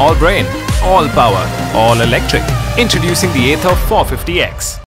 all brain, all power, all electric. Introducing the Ather 450X.